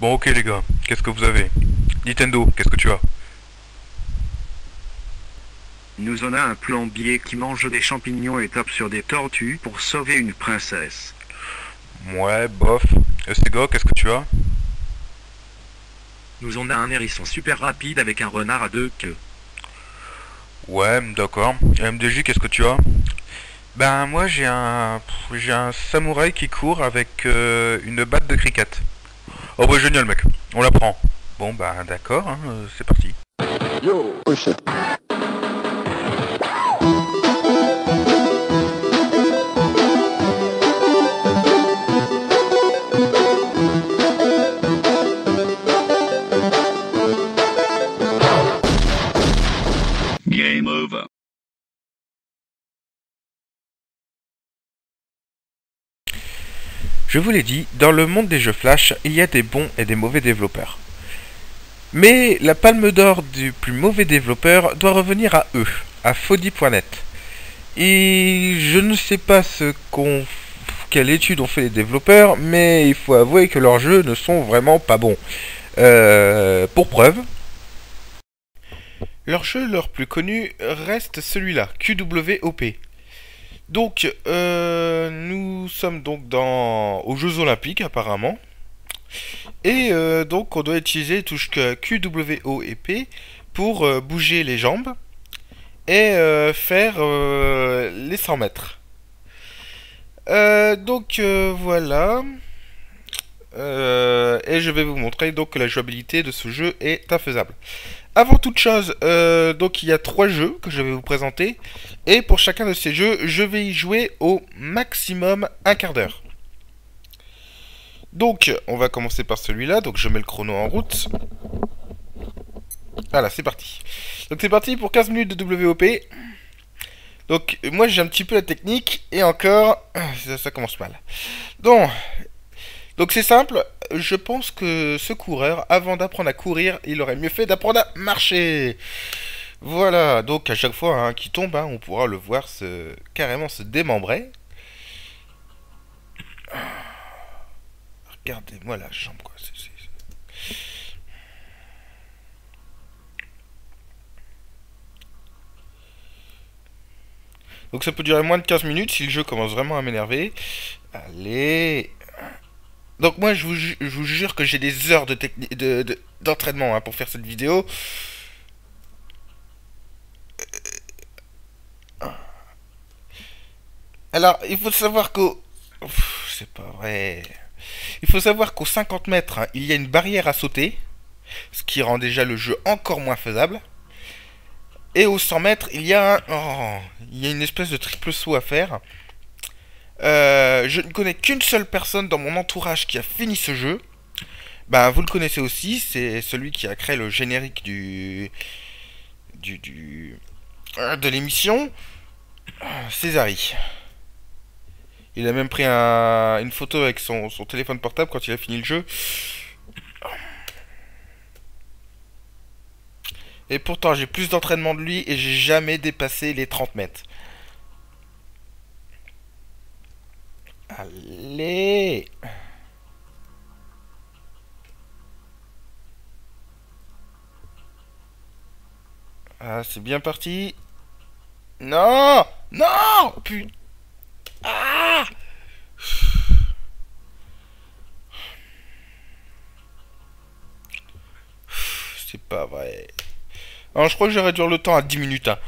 Bon ok les gars, qu'est-ce que vous avez? Nintendo, qu'est-ce que tu as? Nous en a un plombier qui mange des champignons et tape sur des tortues pour sauver une princesse. Ouais, bof. Sega, qu'est-ce que tu as? Nous en a un hérisson super rapide avec un renard à deux queues. Ouais, d'accord. MDJ, qu'est-ce que tu as? Ben moi j'ai un j'ai un samouraï qui court avec euh, une batte de cricket. Oh bah génial mec, on la prend. Bon bah d'accord, hein, euh, c'est parti. Je vous l'ai dit, dans le monde des jeux Flash, il y a des bons et des mauvais développeurs. Mais la palme d'or du plus mauvais développeur doit revenir à eux, à Fody.net. Et je ne sais pas ce qu'on quelle étude ont fait les développeurs, mais il faut avouer que leurs jeux ne sont vraiment pas bons. Euh, pour preuve, leur jeu leur plus connu reste celui-là, QWOP. Donc, euh, nous sommes donc dans aux Jeux Olympiques apparemment. Et euh, donc, on doit utiliser les touches que QWO et P pour euh, bouger les jambes et faire les 100 mètres. Donc, voilà. Et je vais vous montrer donc que la jouabilité de ce jeu est infaisable. Avant toute chose, euh, donc il y a trois jeux que je vais vous présenter. Et pour chacun de ces jeux, je vais y jouer au maximum un quart d'heure. Donc, on va commencer par celui-là. Donc, je mets le chrono en route. Voilà, c'est parti. Donc, c'est parti pour 15 minutes de WOP. Donc, moi, j'ai un petit peu la technique. Et encore, ça, ça commence mal. Donc, donc c'est simple. Je pense que ce coureur, avant d'apprendre à courir, il aurait mieux fait d'apprendre à marcher. Voilà, donc à chaque fois hein, qu'il tombe, hein, on pourra le voir carrément se démembrer. Regardez-moi la jambe, quoi. Donc ça peut durer moins de 15 minutes si le jeu commence vraiment à m'énerver. Allez. Donc moi je vous, jure que j'ai des heures de techni- de- d'entraînement hein, pour faire cette vidéo. Alors, il faut savoir qu'au... C'est pas vrai. Il faut savoir qu'aux 50 mètres, hein, il y a une barrière à sauter, ce qui rend déjà le jeu encore moins faisable. Et aux 100 mètres, il y a un... oh, il y a une espèce de triple saut à faire. Euh, je ne connais qu'une seule personne dans mon entourage qui a fini ce jeu. Ben, vous le connaissez aussi, c'est celui qui a créé le générique du... du... euh, de l'émission. Césari. Il a même pris un- une photo avec son, son téléphone portable quand il a fini le jeu. Et pourtant, j'ai plus d'entraînement de lui et j'ai jamais dépassé les 30 mètres. Allez Ah, c'est bien parti. Non Non Putain Ah C'est pas vrai. Alors, je crois que je vais réduire le temps à 10 minutes. hein.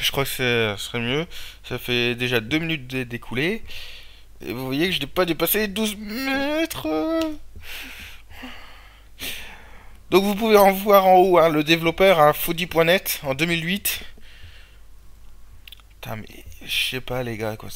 Je crois que ce serait mieux. Ça fait déjà 2 minutes d'é- d'écoulé. Et vous voyez que je n'ai pas dépassé les 12 mètres. Donc vous pouvez en voir en haut hein, le développeur, hein, Fody.net, en 2008. Putain, mais je sais pas les gars, quoi.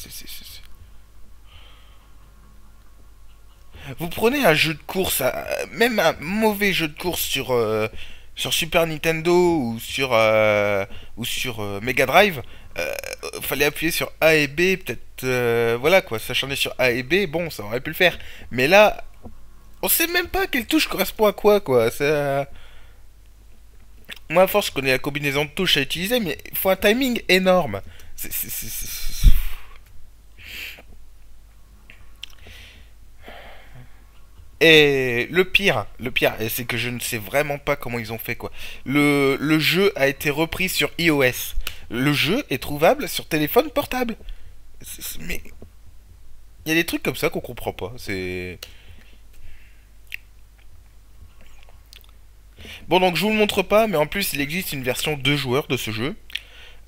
Vous prenez un jeu de course, euh, même un mauvais jeu de course sur, euh, sur Super Nintendo ou sur, euh, sur Mega Drive, euh, fallait appuyer sur A et B, peut-être, euh, voilà quoi, est sur A et B, bon, ça aurait pu le faire. Mais là, on sait même pas quelle touche correspond à quoi, quoi. Euh, Moi, à force, je connais la combinaison de touches à utiliser, mais il faut un timing énorme. Et le pire, le pire, c'est que je ne sais vraiment pas comment ils ont fait quoi. Le jeu a été repris sur iOS. Le jeu est trouvable sur téléphone portable. Mais il y a des trucs comme ça qu'on comprend pas. C'est bon donc je vous le montre pas, mais en plus il existe une version deux joueurs de ce jeu.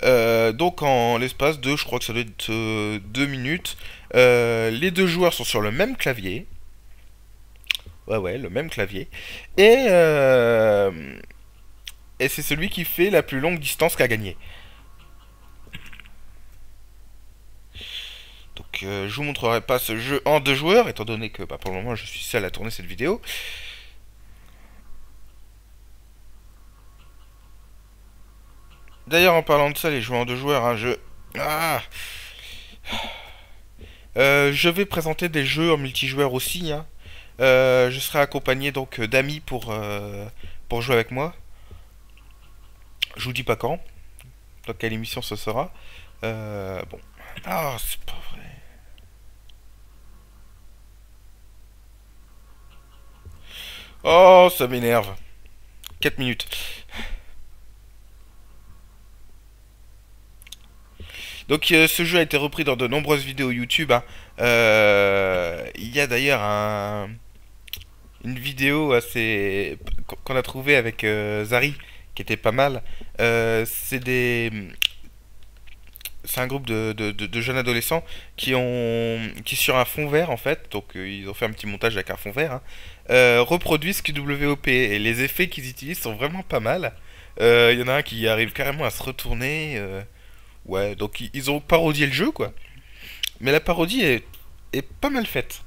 Euh, donc en l'espace de, je crois que ça doit être euh, deux minutes, euh, les deux joueurs sont sur le même clavier. Ouais ouais, le même clavier. Et euh, et c'est celui qui fait la plus longue distance qui a Donc euh, je vous montrerai pas ce jeu en deux joueurs, étant donné que bah, pour le moment je suis seul à tourner cette vidéo. D'ailleurs en parlant de ça, les joueurs en deux joueurs, hein, je... Ah Euh, je vais présenter des jeux en multijoueur aussi. Hein. Euh, je serai accompagné donc d'amis pour, jouer avec moi. Je vous dis pas quand. Dans quelle émission ce sera. Bon. Ah, c'est pas vrai. Oh, ça m'énerve. 4 minutes. Donc euh, ce jeu a été repris dans de nombreuses vidéos YouTube. hein. Euh, il y a d'ailleurs un, une vidéo qu'on a trouvée avec euh, Zari qui était pas mal. Euh, c'est des c'est un groupe de, jeunes adolescents qui ont qui sur un fond vert en fait donc ils ont fait un petit montage avec un fond vert hein, euh, reproduisent QWOP et les effets qu'ils utilisent sont vraiment pas mal. Euh, il y en a un qui arrive carrément à se retourner euh, ouais donc ils- ont parodié le jeu quoi. Mais la parodie est, pas mal faite.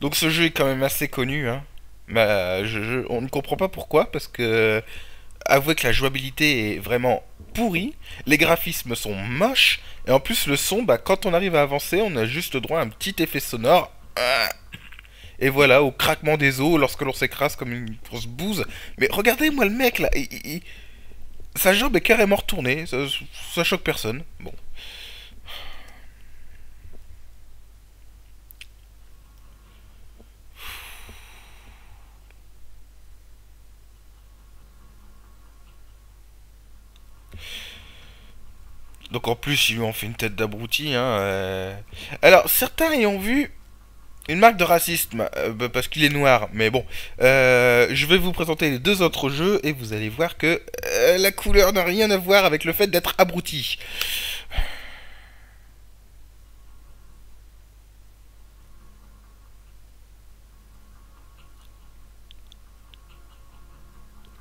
Donc ce jeu est quand même assez connu hein. Bah, on ne comprend pas pourquoi, parce que avouez que la jouabilité est vraiment pourrie, les graphismes sont moches, et en plus le son, bah, quand on arrive à avancer, on a juste droit à un petit effet sonore. Et voilà, au craquement des os lorsque l'on s'écrase comme une grosse bouse. Mais regardez, moi le mec là, sa jambe est carrément retournée, ça, ça choque personne. Bon. En plus, ils lui ont fait une tête d'abruti. Hein, euh. Alors, certains y ont vu une marque de racisme, euh, bah, parce qu'il est noir. Mais bon, euh, je vais vous présenter les deux autres jeux et vous allez voir que la couleur n'a rien à voir avec le fait d'être abruti.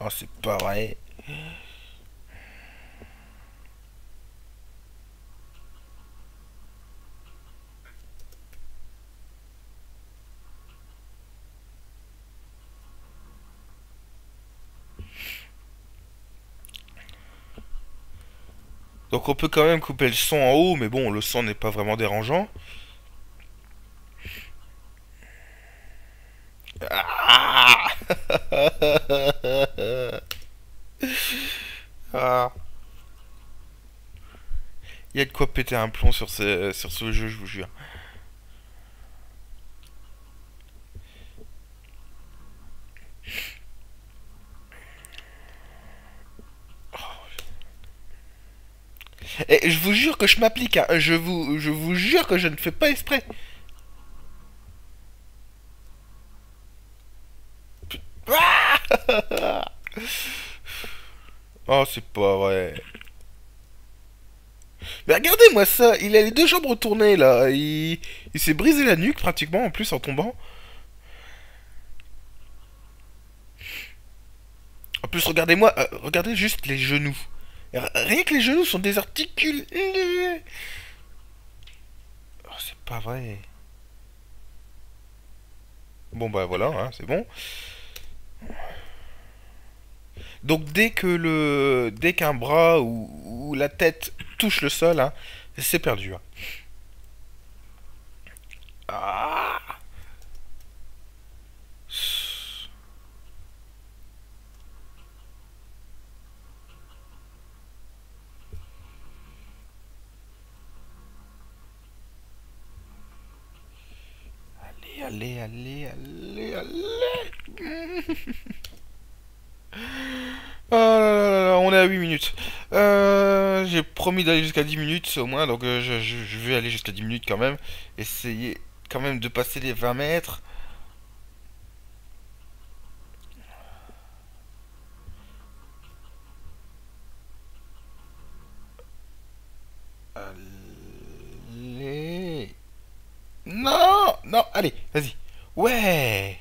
Oh, c'est pas vrai. Donc on peut quand même couper le son en haut, mais bon, le son n'est pas vraiment dérangeant. Ah Ah. Il y a de quoi péter un plomb sur ce, sur ce jeu, je vous jure. Et je vous jure que je m'applique, hein. je vous, je vous jure que je ne fais pas exprès. Ah oh, c'est pas vrai. Mais regardez-moi ça, il a les deux jambes retournées là, il, s'est brisé la nuque pratiquement en plus en tombant. En plus, regardez-moi, euh, regardez juste les genoux. Rien que les genoux sont désarticulés. Oh, c'est pas vrai. Bon bah voilà, hein, c'est bon. Donc dès que le, dès qu'un bras ou, ou la tête touche le sol, hein, c'est perdu. hein. Ah J'ai promis d'aller jusqu'à 10 minutes au moins, donc euh, je, je- vais aller jusqu'à 10 minutes quand même. Essayer quand même de passer les 20 mètres. Allez. Non, non, allez, vas-y. Ouais.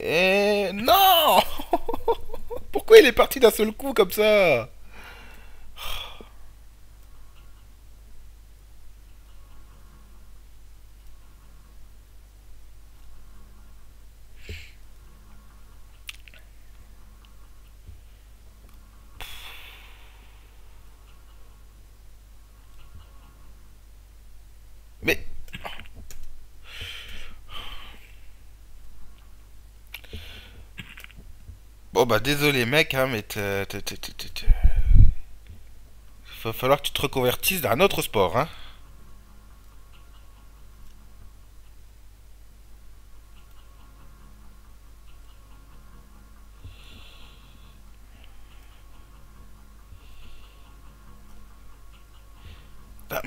Et non Pourquoi il est parti d'un seul coup comme ça Mais... Bah désolé mec, hein, mais va falloir que tu te reconvertisses dans un autre sport, hein. Ah,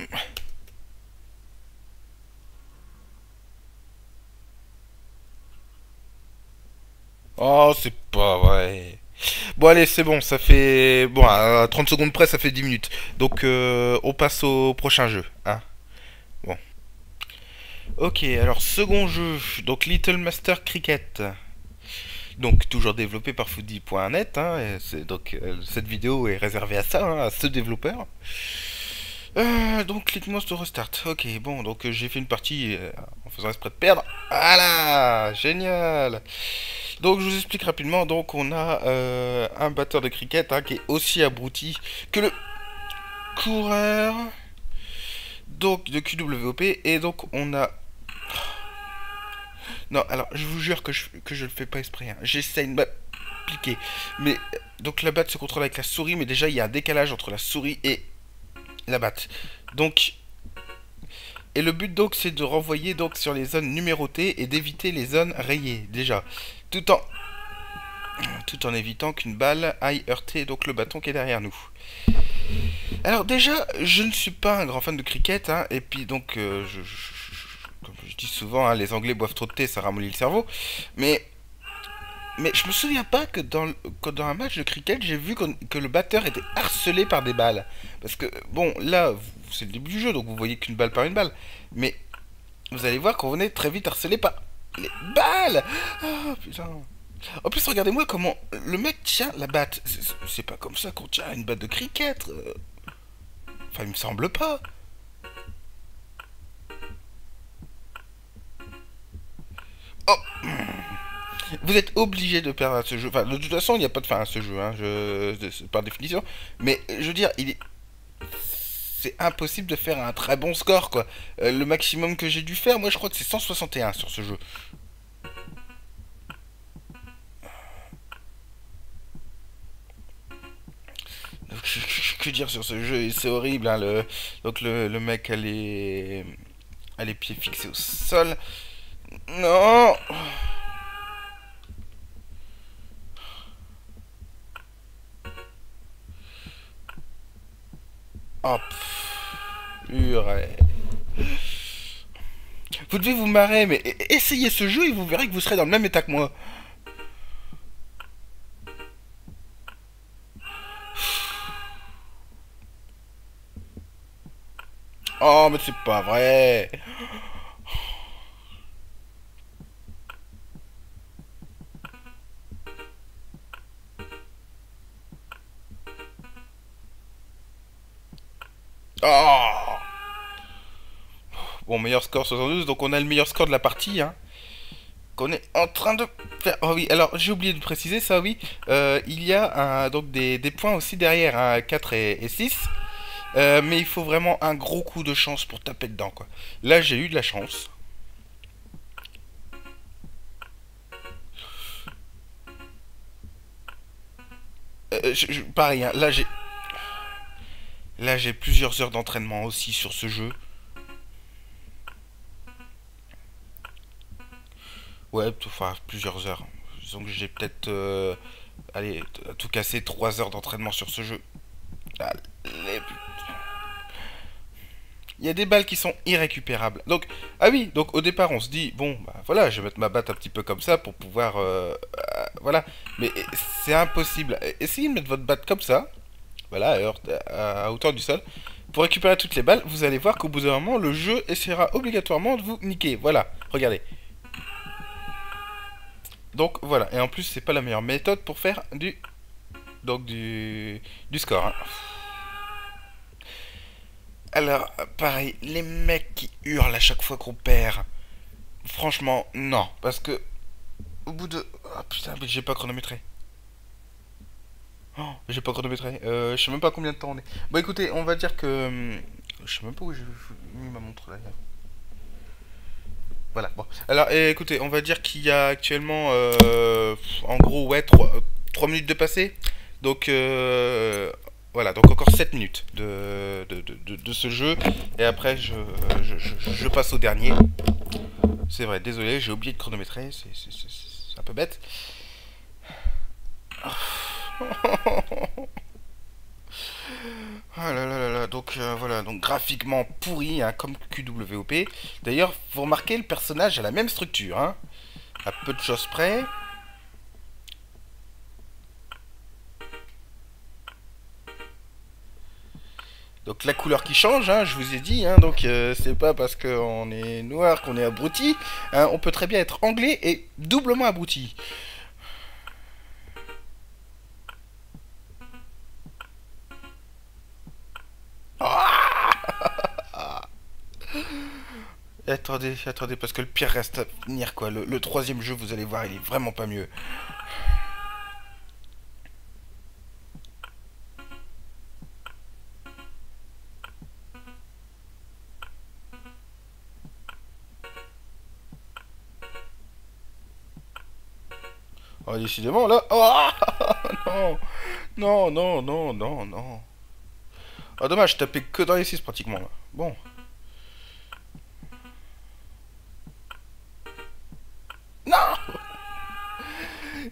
Oh, c'est pas. Bon, allez, c'est bon, ça fait... Bon, à 30 secondes près, ça fait 10 minutes. Donc, euh, on passe au prochain jeu, hein. Bon. Ok, alors, second jeu, donc Little Master Cricket. Donc, toujours développé par Foodie.net, hein, donc, euh, cette vidéo est réservée à ça, hein, à ce développeur. Euh, donc, clique-moi sur Restart. Ok, bon, donc euh, j'ai fait une partie euh, en faisant exprès de perdre. Voilà, génial. Donc je vous explique rapidement. Donc on a euh, un batteur de cricket hein, qui est aussi abruti que le coureur donc de QWOP et donc on a non alors je vous jure que je que je le fais pas exprès. hein. J'essaye de m'appliquer, mais euh, donc la batte se contrôle avec la souris, mais déjà il y a un décalage entre la souris et la batte. Donc et le but donc c'est de renvoyer donc sur les zones numérotées et d'éviter les zones rayées déjà tout en tout en évitant qu'une balle aille heurter donc le bâton qui est derrière nous. Alors déjà, je ne suis pas un grand fan de cricket, hein, et puis donc, euh, je, comme je dis souvent, hein, les Anglais boivent trop de thé, ça ramollit le cerveau, mais mais je me souviens pas que dans, que dans un match de cricket, j'ai vu qu'on- que le batteur était harcelé par des balles. Parce que, bon, là, c'est le début du jeu, donc vous voyez qu'une balle par une balle. Mais vous allez voir qu'on est très vite harcelé par les balles Oh putain En plus, regardez-moi comment le mec tient la batte. C'est- C'est pas comme ça qu'on tient une batte de cricket. euh. Enfin, il me semble pas. Oh Vous êtes obligé de perdre à ce jeu. Enfin, de toute façon, il n'y a pas de fin à ce jeu, hein, par définition. Mais je veux dire. C'est impossible de faire un très bon score, quoi. Euh, le maximum que j'ai dû faire, moi, je crois que c'est 161 sur ce jeu. Donc, que dire sur ce jeu? C'est horrible, hein. Donc, le, le mec a les... a les pieds fixés au sol. Non Oh, pff, purée. Vous devez vous marrer, mais e- essayez ce jeu et vous verrez que vous serez dans le même état que moi. Oh, mais c'est pas vrai. Score 72, donc on a le meilleur score de la partie, hein. Qu'on est en train de faire. Oh oui, alors j'ai oublié de préciser ça, oui. Euh, il y a un- donc des, points aussi derrière, hein, 4 et, et 6. Euh, mais il faut vraiment un gros coup de chance pour taper dedans, quoi. Là, j'ai eu de la chance. Euh, je- pareil, hein, là j'ai. Là j'ai plusieurs heures d'entraînement aussi sur ce jeu. Ouais, enfin plusieurs heures. Disons que j'ai peut-être, euh, allez, tout cassé 3 heures d'entraînement sur ce jeu. Allez. Il y a des balles qui sont irrécupérables. Donc, ah oui, donc au départ on se dit, bon, bah voilà, je vais mettre ma batte un petit peu comme ça pour pouvoir, euh, euh, voilà. Mais c'est impossible. Essayez de mettre votre batte comme ça, voilà, à- à hauteur du sol. Pour récupérer toutes les balles, vous allez voir qu'au bout d'un moment, le jeu essaiera obligatoirement de vous niquer. Voilà, regardez. Donc voilà, et en plus c'est pas la meilleure méthode pour faire du donc du du score. hein. Alors pareil, les mecs qui hurlent à chaque fois qu'on perd, franchement non, parce que au bout de ah putain mais j'ai pas chronométré. Oh, j'ai pas chronométré. Euh, je sais même pas combien de temps on est. Bon écoutez, on va dire que je sais même pas où j'ai mis ma montre d'ailleurs. Alors, eh, écoutez, on va dire qu'il y a actuellement, euh, en gros, ouais, 3, minutes de passé. Donc, euh, voilà, donc encore 7 minutes de, ce jeu. Et après, je, passe au dernier. C'est vrai, désolé, j'ai oublié de chronométrer. C'est un peu bête. Ah là là là donc euh, voilà, donc graphiquement pourri, hein, comme QWOP. D'ailleurs, vous remarquez, le personnage a la même structure, hein, à peu de choses près. Donc la couleur qui change, hein, je vous ai dit, hein, donc euh, c'est pas parce qu'on est noir qu'on est abruti, hein, on peut très bien être anglais et doublement abruti. Attendez, attendez, parce que le pire reste à venir, quoi. Le, troisième jeu, vous allez voir, il est vraiment pas mieux. Oh, décidément, là... Oh non Non, non, non, non, non. Ah, dommage, je tapais que dans les 6 pratiquement. Bon.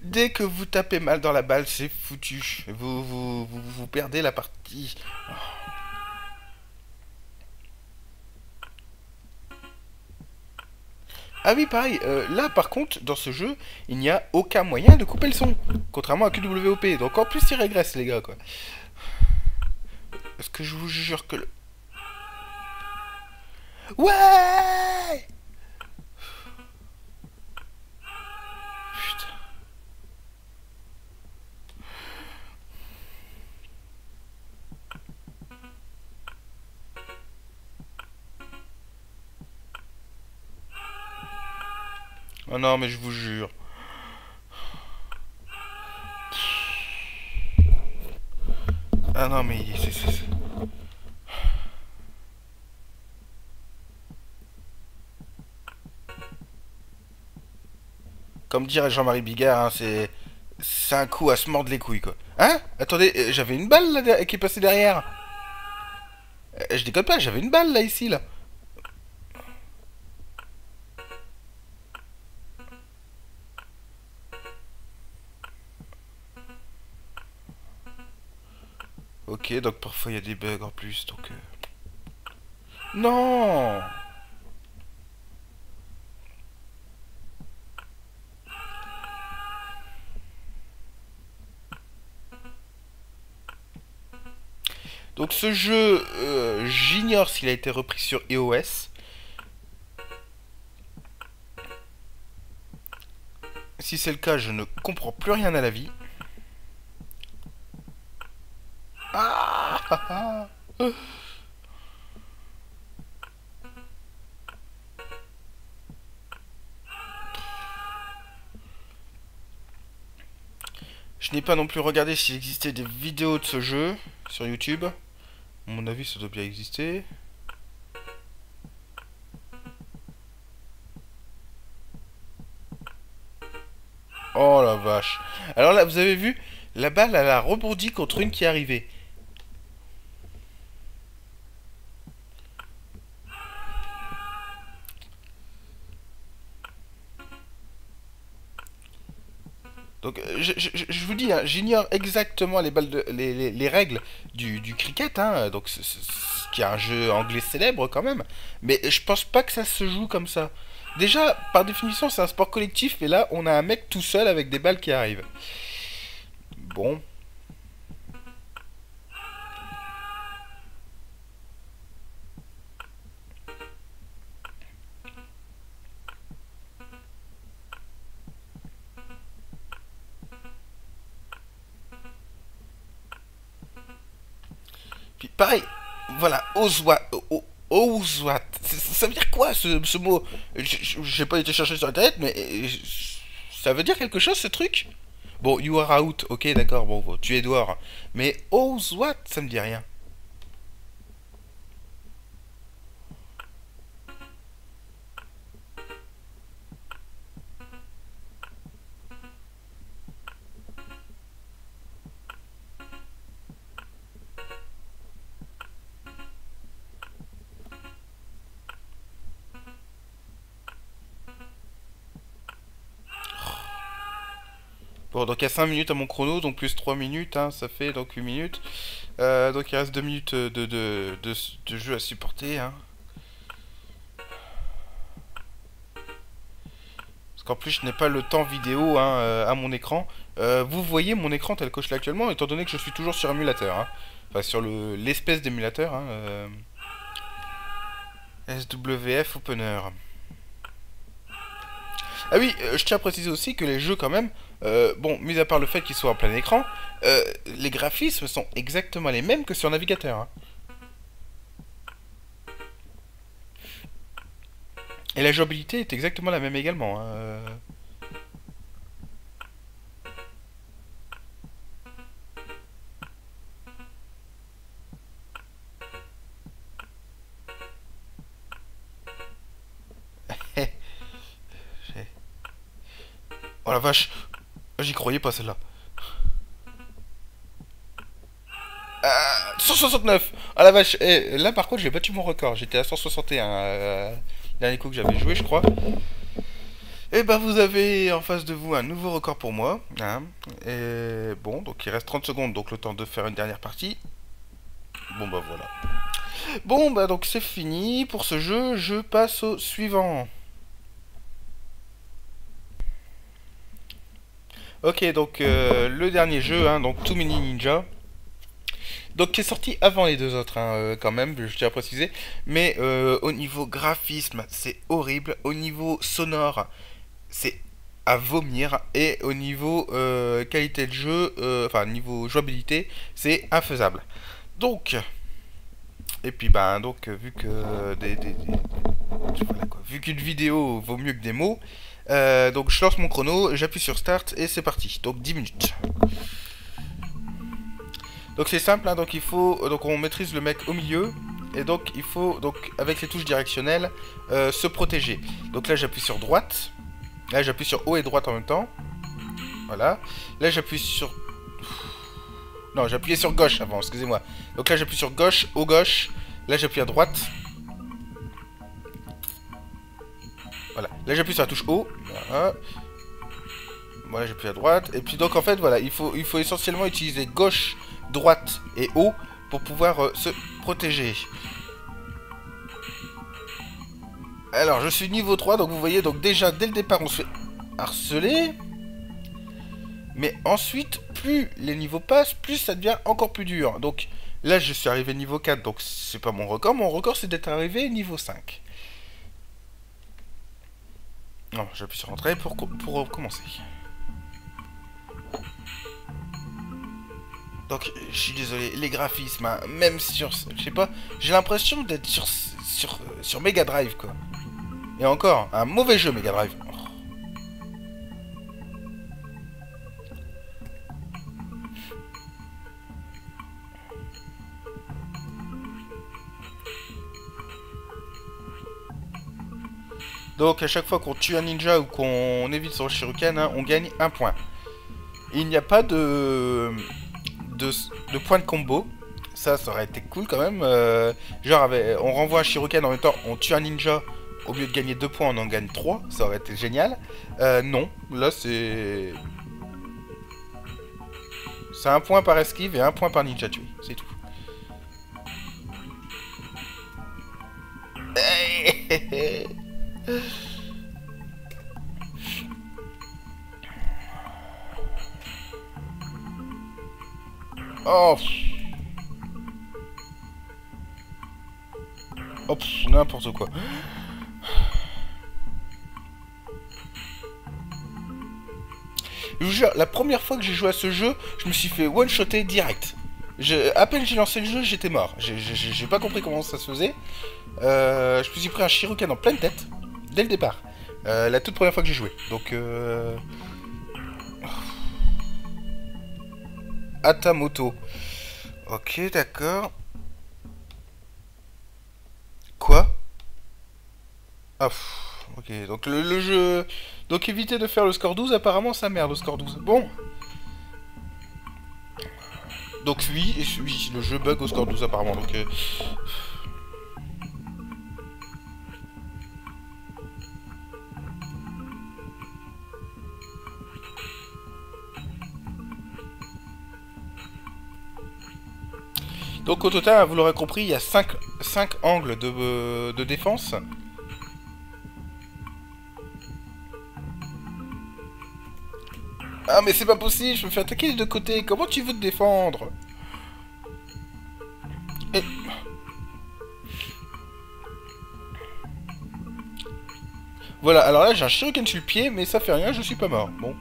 Dès que vous tapez mal dans la balle, c'est foutu. Vous, vous, perdez la partie. Ah oui, pareil. euh, là, par contre, dans ce jeu, il n'y a aucun moyen de couper le son. Contrairement à QWOP. Donc en plus, il régresse, les gars, quoi. Que je vous jure que le... Ouais Oh non, mais je vous jure. Ah non, mais c'est... Comme dirait Jean-Marie Bigard, hein, c'est... C'est un coup à se mordre les couilles, quoi. Hein? Attendez, euh, j'avais une balle, là, qui est passée derrière. Euh, Je déconne pas, j'avais une balle, là, ici, là. Donc parfois il y a des bugs en plus, donc... euh. Non Donc ce jeu, euh, j'ignore s'il a été repris sur iOS. Si c'est le cas, je ne comprends plus rien à la vie. Ah. Je n'ai pas non plus regardé s'il existait des vidéos de ce jeu sur YouTube. Mon avis, ça doit bien exister. Oh la vache. Alors là, vous avez vu, la balle, elle a rebondi contre une qui est arrivée. Donc, euh, je, je- je vous dis, hein, j'ignore exactement les, balles de, les, les- les règles du, du cricket, hein, donc c'est- qui est un jeu anglais célèbre quand même, mais je pense pas que ça se joue comme ça. Déjà, par définition, c'est un sport collectif, et là, on a un mec tout seul avec des balles qui arrivent. Bon. Pareil, voilà, Oswat, Oswat, ça veut dire quoi ce, ce mot? J'ai pas été chercher sur internet, mais euh, ça veut dire quelque chose ce truc? Bon, you are out, ok, d'accord, bon, bon, tu es dehors. Mais Oswat, ça me dit rien. Bon, donc il y a 5 minutes à mon chrono, donc plus 3 minutes, hein, ça fait donc 8 minutes. Euh, donc il reste 2 minutes de, de, de, jeu à supporter. Hein. Parce qu'en plus je n'ai pas le temps vidéo hein, euh, à mon écran. Euh, vous voyez mon écran tel que je l'ai actuellement, étant donné que je suis toujours sur émulateur. Hein. Enfin sur le- l'espèce d'émulateur. Hein, SWF Opener. Ah oui, euh, je tiens à préciser aussi que les jeux quand même, euh, bon, mis à part le fait qu'ils soient en plein écran, euh, les graphismes sont exactement les mêmes que sur navigateur. hein. Et la jouabilité est exactement la même également. hein, Oh la vache, j'y croyais pas celle-là. Ah, 169 Ah la vache, eh, là par contre j'ai battu mon record, j'étais à 161 euh, dernier coup que j'avais joué je crois. Et bah vous avez en face de vous un nouveau record pour moi. hein. Et bon, donc il reste 30 secondes, donc le temps de faire une dernière partie. Bon bah voilà. Bon bah donc c'est fini pour ce jeu, je passe au suivant. Ok, donc euh, le dernier jeu, hein, donc Too Many Ninja. Donc qui est sorti avant les deux autres, hein, euh, quand même, je tiens à préciser. Mais euh, au niveau graphisme, c'est horrible. Au niveau sonore, c'est à vomir. Et au niveau euh, qualité de jeu, enfin niveau jouabilité, c'est infaisable. Donc, et puis ben donc vu que des- des- voilà, quoi, vu qu'une vidéo vaut mieux que des mots, euh, donc je lance mon chrono, j'appuie sur start et c'est parti. Donc 10 minutes. Donc c'est simple, hein, donc il faut, donc on maîtrise le mec au milieu et donc il faut donc avec les touches directionnelles euh, se protéger. Donc là j'appuie sur droite, là j'appuie sur haut et droite en même temps. Voilà. Là j'appuie sur non, j'appuyais sur gauche avant, excusez-moi. Donc là j'appuie sur gauche, haut gauche. Là j'appuie à droite. Voilà. Là j'appuie sur la touche haut. Voilà. J'appuie à droite. Et puis donc en fait voilà, il faut, il faut essentiellement utiliser gauche, droite et haut pour pouvoir euh, se protéger. Alors je suis niveau 3, donc vous voyez donc déjà dès le départ on se fait harceler. Mais ensuite, plus les niveaux passent, plus ça devient encore plus dur. Donc là, je suis arrivé niveau 4, donc c'est pas mon record. Mon record, c'est d'être arrivé niveau 5. Non, j'appuie sur entrée pour, pour commencer. Donc, je suis désolé, les graphismes, hein, même sur, je sais pas, j'ai l'impression d'être sur, sur, euh, sur Mega Drive, quoi. Et encore, un mauvais jeu Mega Drive. Donc à chaque fois qu'on tue un ninja ou qu'on évite son shuriken, hein, on gagne un point. Il n'y a pas de, de de point de combo. Ça, ça aurait été cool quand même. euh, genre, avec- on renvoie un shuriken en même temps, on tue un ninja. Au lieu de gagner 2 points, on en gagne 3. Ça aurait été génial. Euh, non, là c'est... C'est un point par esquive et un point par ninja tué, c'est tout. Oh Hop, n'importe quoi. Je vous jure, la première fois que j'ai joué à ce jeu, je me suis fait one-shotter direct. Je, à peine j'ai lancé le jeu, j'étais mort. J'ai pas compris comment ça se faisait. Euh, je me suis pris un Shirokan en pleine tête, dès le départ. Euh, la toute première fois que j'ai joué. Donc, euh... Atamoto. Ok, d'accord. Quoi? Ah, ok. Donc le, jeu... Donc éviter de faire le score 12, apparemment ça merde le score 12. Bon. Donc oui, oui, le jeu bug au score 12 apparemment. Donc... euh, Donc au total, vous l'aurez compris, il y a 5, angles de, euh, de défense. Ah mais c'est pas possible, je me fais attaquer des deux côtés, comment tu veux te défendre? Voilà, alors là j'ai un shuriken sur le pied, mais ça fait rien, je suis pas mort. Bon.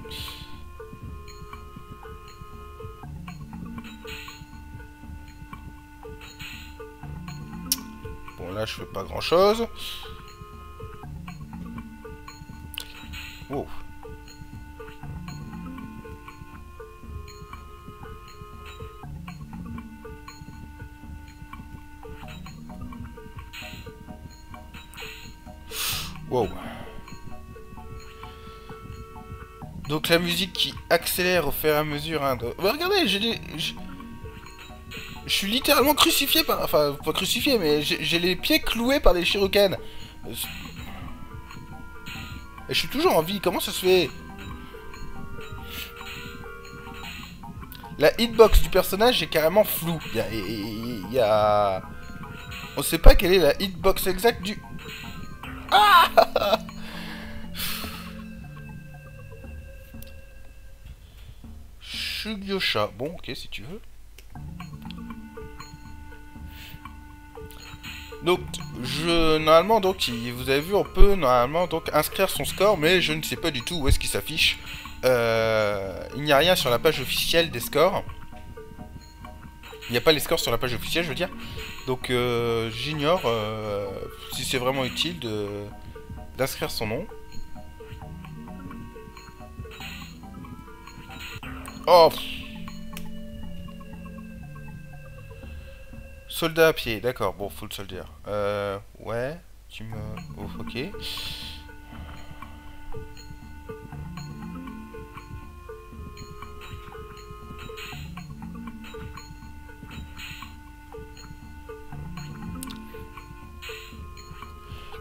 Je fais pas grand chose. Wow. Wow. Donc la musique qui accélère au fur et à mesure. Hein, de... Regardez, j'ai des... Je suis littéralement crucifié par... Enfin, pas crucifié, mais j'ai les pieds cloués par des shurikens. Et je suis toujours en vie, comment ça se fait? La hitbox du personnage est carrément floue. Il y a- On sait pas quelle est la hitbox exacte du... Ah Shugyosha. Bon, ok, si tu veux. Donc, je normalement donc vous avez vu on peut normalement donc inscrire son score, mais je ne sais pas du tout où est-ce qu'il s'affiche. Euh, il n'y a rien sur la page officielle des scores. Il n'y a pas les scores sur la page officielle, je veux dire. Donc euh, j'ignore euh, si c'est vraiment utile d'inscrire son nom. Oh. Soldat à pied, d'accord, bon, full soldier. Euh, ouais, tu me... Oh, ok.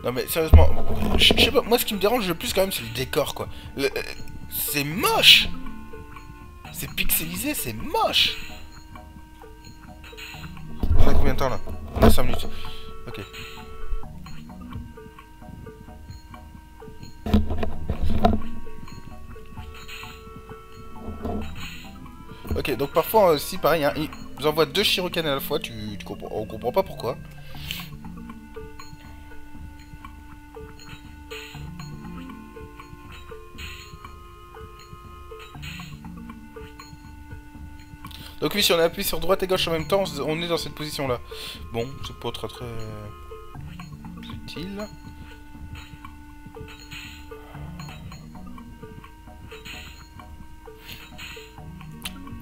Non mais sérieusement, je sais pas, moi ce qui me dérange le plus quand même c'est le décor quoi. Euh, C'est moche C'est pixelisé, c'est moche On a combien de temps là On a 5 minutes. Ok. Ok, donc parfois aussi pareil, hein, ils envoient deux shurikens à la fois, tu, tu comprends, on comprend pas pourquoi. Donc oui, si on appuie sur droite et gauche en même temps, on est dans cette position-là. Bon, c'est pas très très utile.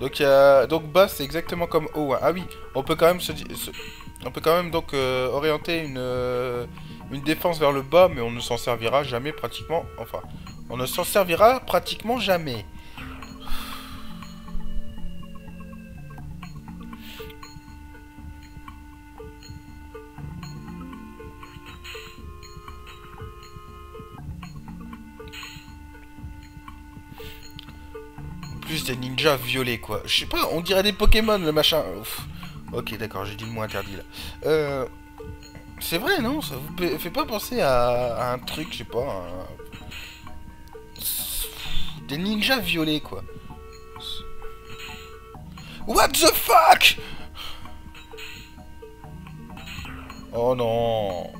Donc, a... donc bas, c'est exactement comme haut. hein. Ah oui, on peut quand même se- On peut quand même donc euh, orienter une, euh, une défense vers le bas, mais on ne s'en servira jamais pratiquement... Enfin, on ne s'en servira pratiquement jamais. Des ninjas violets, quoi. Je sais pas, on dirait des Pokémon, le machin. Ok, d'accord, j'ai dit le mot interdit, là. Euh... C'est vrai, non? Ça vous fait pas penser à, à un truc, je sais pas, un... Des ninjas violets, quoi. What the fuck? Oh non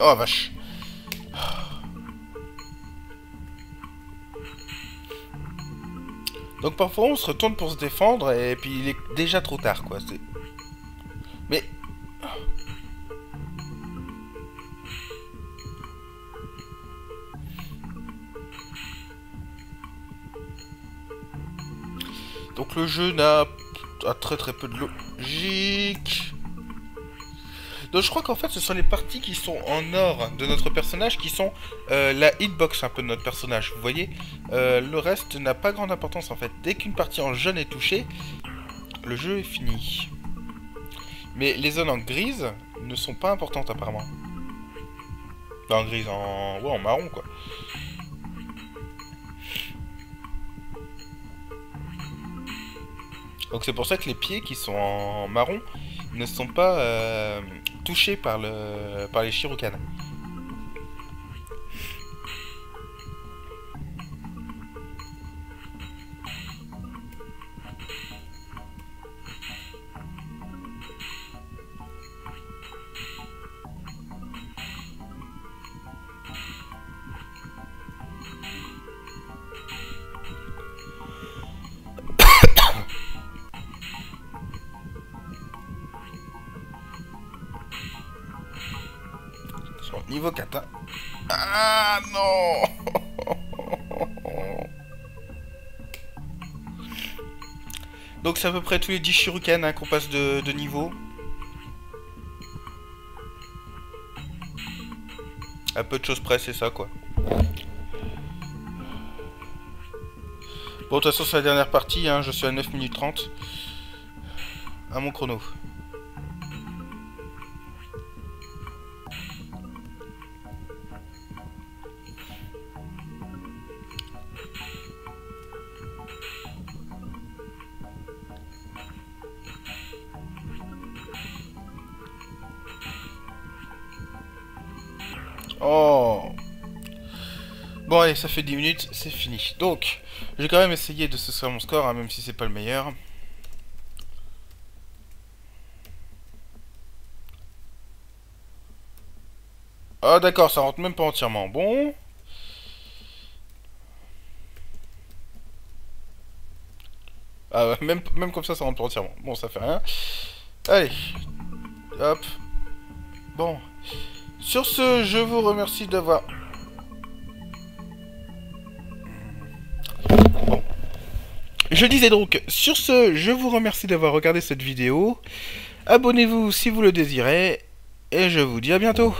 Oh vache. Donc parfois on se retourne pour se défendre et puis il est déjà trop tard quoi. Mais... Donc le jeu n'a très très peu de logique. Donc je crois qu'en fait ce sont les parties qui sont en or de notre personnage qui sont euh, la hitbox un peu de notre personnage. Vous voyez, Euh, le reste n'a pas grande importance en fait. Dès qu'une partie en jaune est touchée, le jeu est fini. Mais les zones en grise ne sont pas importantes apparemment. En grise, en... Ouais, en marron quoi. Donc c'est pour ça que les pieds qui sont en marron ne sont pas euh, touchés par, le, par les Shirokans. C'est à peu près tous les 10 shurikens hein, qu'on passe de, niveau. À peu de choses près, c'est ça quoi. Bon, de toute façon, c'est la dernière partie, hein, je suis à 9 minutes 30. À mon chrono. Oh Bon allez, ça fait 10 minutes, c'est fini. Donc, j'ai quand même essayé de se faire mon score, hein, même si c'est pas le meilleur. Ah d'accord, ça rentre même pas entièrement. Bon. Ah même, même comme ça, ça rentre pas entièrement. Bon, ça fait rien. Allez. Hop. Bon. Sur ce, je vous remercie d'avoir... Je disais donc, sur ce, je vous remercie d'avoir regardé cette vidéo. Abonnez-vous si vous le désirez. Et je vous dis à bientôt.